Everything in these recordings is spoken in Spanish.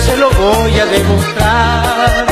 Se lo voy a demostrar.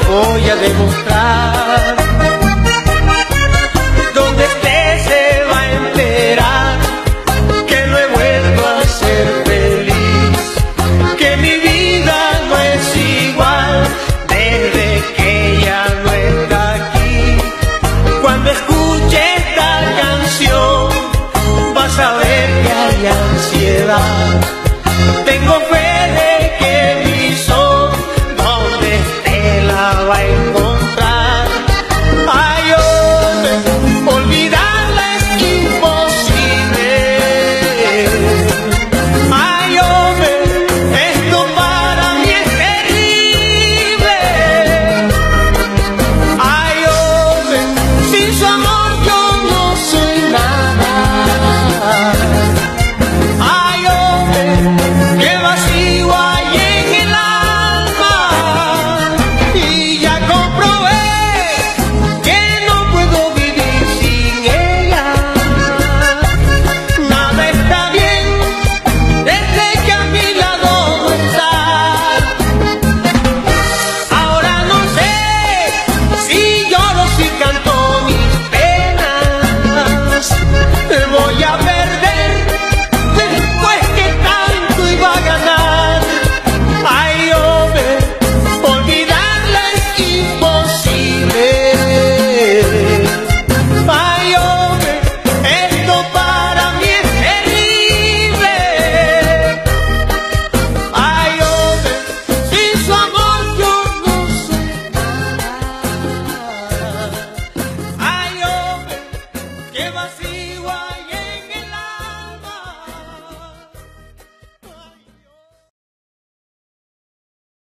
Voy a demostrar.